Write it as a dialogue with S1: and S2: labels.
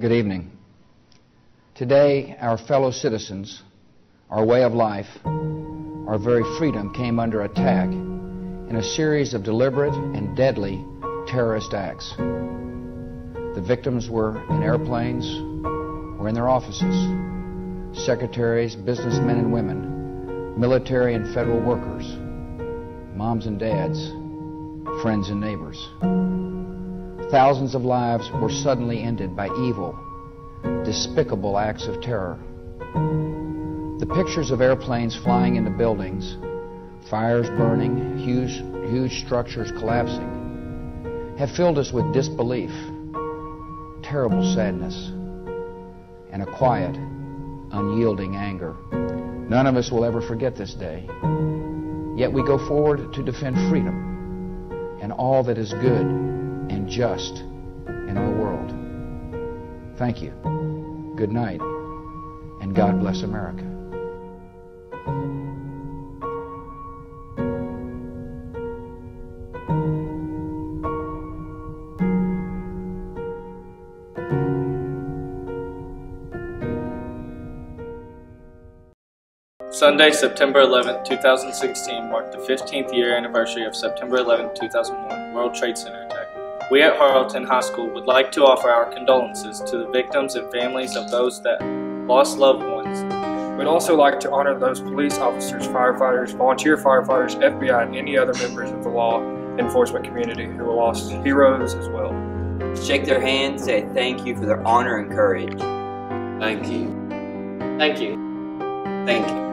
S1: Good evening. Today, our fellow citizens, our way of life, our very freedom came under attack in a series of deliberate and deadly terrorist acts. The victims were in airplanes or in their offices, secretaries, businessmen and women, military and federal workers, moms and dads, friends and neighbors. Thousands of lives were suddenly ended by evil, despicable acts of terror. The pictures of airplanes flying into buildings, fires burning, huge, huge structures collapsing, have filled us with disbelief, terrible sadness, and a quiet, unyielding anger. None of us will ever forget this day. Yet we go forward to defend freedom and all that is good and just in our world. Thank you. Good night. And God bless America.
S2: Sunday, September 11, 2016 marked the 15th year anniversary of September 11, 2001 World Trade Center. We at Harleton High School would like to offer our condolences to the victims and families of those that lost loved ones.
S3: We'd also like to honor those police officers, firefighters, volunteer firefighters, FBI, and any other members of the law enforcement community who were lost heroes as well.
S4: Shake their hands, say thank you for their honor and courage.
S5: Thank you.
S6: Thank you.
S5: Thank you.